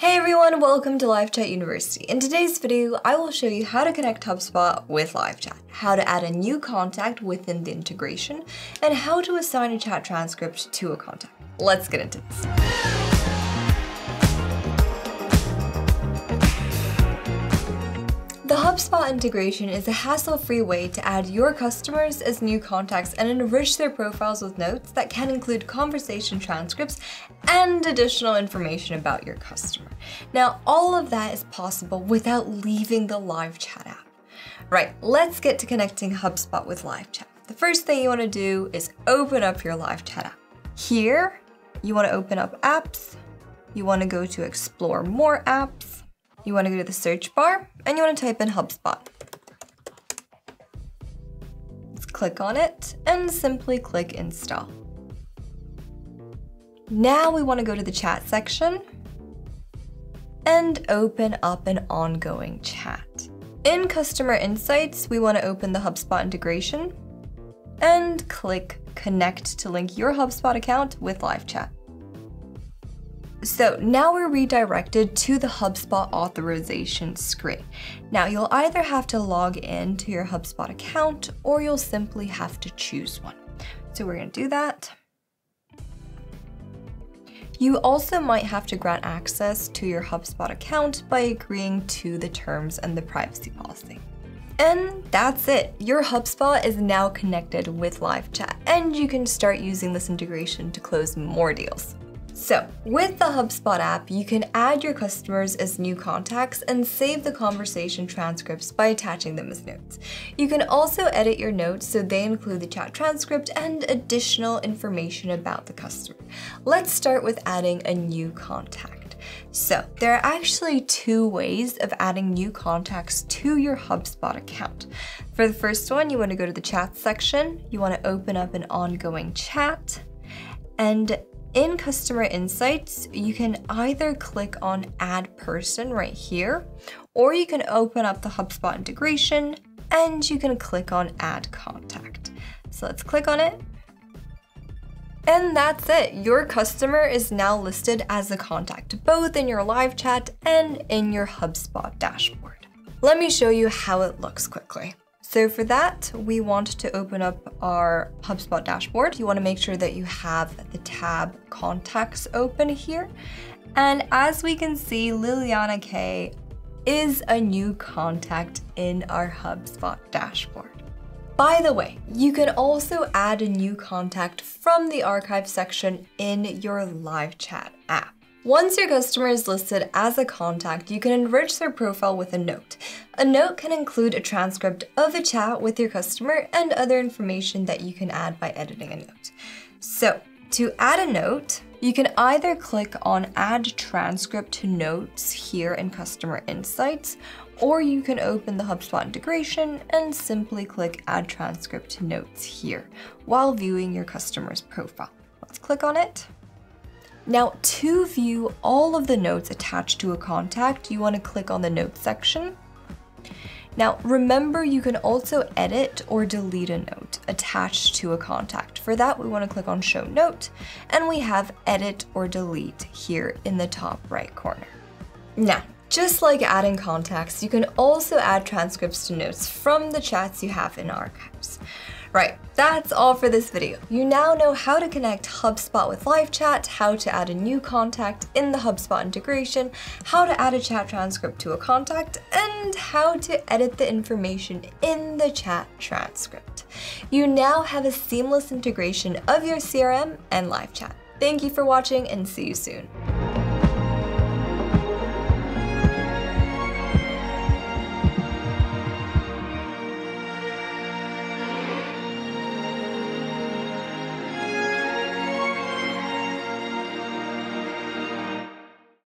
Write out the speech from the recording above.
Hey everyone, welcome to LiveChat University. In today's video, I will show you how to connect HubSpot with LiveChat, how to add a new contact within the integration, and how to assign a chat transcript to a contact. Let's get into this. HubSpot integration is a hassle-free way to add your customers as new contacts and enrich their profiles with notes that can include conversation transcripts and additional information about your customer. Now, all of that is possible without leaving the live chat app. Right, let's get to connecting HubSpot with live chat. The first thing you want to do is open up your live chat app. Here, you want to open up apps. You want to go to explore more apps you want to go to the search bar and you want to type in HubSpot. Let's click on it and simply click install. Now we want to go to the chat section and open up an ongoing chat. In Customer Insights, we want to open the HubSpot integration and click Connect to link your HubSpot account with live chat. So now we're redirected to the HubSpot authorization screen. Now you'll either have to log in to your HubSpot account or you'll simply have to choose one. So we're gonna do that. You also might have to grant access to your HubSpot account by agreeing to the terms and the privacy policy. And that's it. Your HubSpot is now connected with live chat and you can start using this integration to close more deals. So with the HubSpot app, you can add your customers as new contacts and save the conversation transcripts by attaching them as notes. You can also edit your notes so they include the chat transcript and additional information about the customer. Let's start with adding a new contact. So there are actually two ways of adding new contacts to your HubSpot account. For the first one, you want to go to the chat section, you want to open up an ongoing chat, and in Customer Insights, you can either click on Add Person right here, or you can open up the HubSpot integration and you can click on Add Contact. So let's click on it. And that's it. Your customer is now listed as a contact, both in your live chat and in your HubSpot dashboard. Let me show you how it looks quickly. So for that, we want to open up our HubSpot dashboard. You wanna make sure that you have the tab contacts open here. And as we can see, Liliana K is a new contact in our HubSpot dashboard. By the way, you can also add a new contact from the archive section in your live chat app. Once your customer is listed as a contact, you can enrich their profile with a note. A note can include a transcript of a chat with your customer and other information that you can add by editing a note. So, to add a note, you can either click on Add Transcript to Notes here in Customer Insights, or you can open the HubSpot integration and simply click Add Transcript to Notes here while viewing your customer's profile. Let's click on it. Now, to view all of the notes attached to a contact, you want to click on the Notes section. Now, remember you can also edit or delete a note attached to a contact. For that, we want to click on Show Note, and we have Edit or Delete here in the top right corner. Now, just like adding contacts, you can also add transcripts to notes from the chats you have in archives. Right, that's all for this video. You now know how to connect HubSpot with live chat, how to add a new contact in the HubSpot integration, how to add a chat transcript to a contact, and how to edit the information in the chat transcript. You now have a seamless integration of your CRM and live chat. Thank you for watching and see you soon.